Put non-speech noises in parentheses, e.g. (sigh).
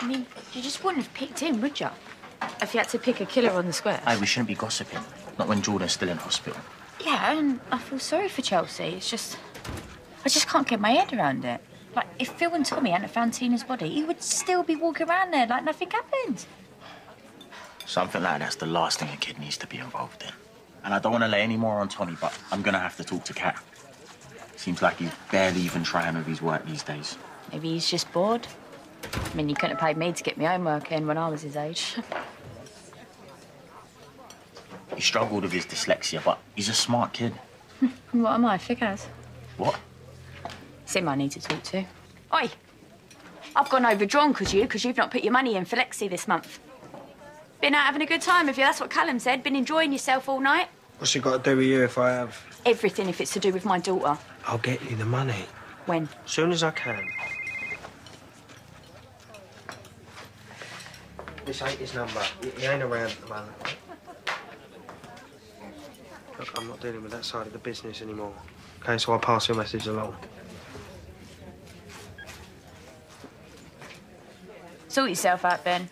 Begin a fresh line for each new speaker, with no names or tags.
I mean, you just wouldn't have picked him, would you? If you had to pick a killer on the square.
Hey, we shouldn't be gossiping. Not when Jordan's still in hospital.
Yeah, and I feel sorry for Chelsea. It's just, I just can't get my head around it. Like, if Phil and Tommy hadn't found Tina's body, he would still be walking around there like nothing happened.
Something like that's the last thing a kid needs to be involved in. And I don't want to lay any more on Tommy, but I'm gonna have to talk to Kat. Seems like he's barely even trying with his work these days.
Maybe he's just bored. I mean, you couldn't have paid me to get my own work in when I was his age. (laughs)
He struggled with his dyslexia, but he's a smart kid. (laughs)
what am I, thick as?
What?
It's him I need to talk to. Oi! I've gone overdrawn because you, because you've not put your money in for Lexi this month. Been out having a good time, have you? That's what Callum said. Been enjoying yourself all night.
What's it got to do with you if I have?
Everything if it's to do with my daughter.
I'll get you the money.
When?
As soon as I can. This ain't his number. He ain't around at the moment. Look, I'm not dealing with that side of the business anymore. Okay, so I'll pass your message along.
Sort yourself out, Ben.